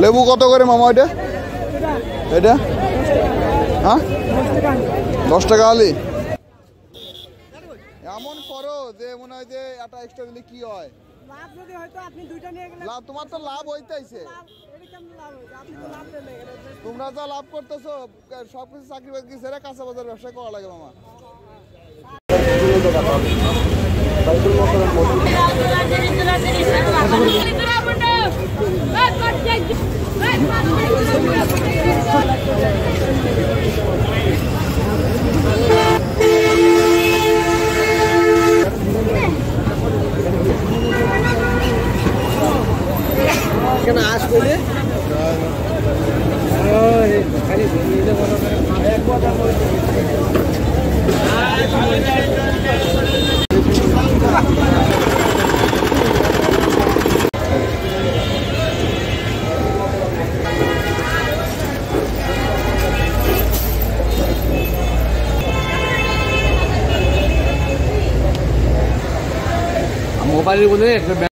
লেবু কত করে মামা এটা? এটা? হ্যাঁ? দশ টাকা আলি। এমন করো যে মনে হয় যে একটা এক্সট্রা দিলে কি হয়? লাভ তোমার তো লাভ হইতেছে তোমরা যা লাভ করতেছো চাকরি বাকরি ছেড়ে কাঁচা বাজার ব্যবসা করা লাগে মামা। কেন আসবে রে 我把这屋子也给。